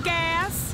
gas.